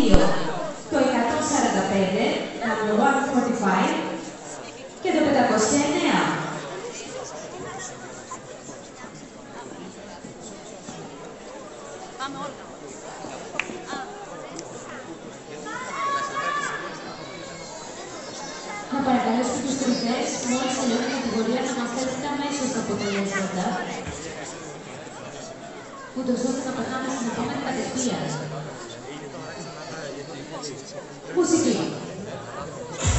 2, το 145, number 145 και το 509. Να παρακαλέσω τους κριτές, μόλις τελειώνει η κατηγορία, να μας στέλνετε αμέσως τα αποτελέσματα, ούτως ώστε να περνάμε στην Música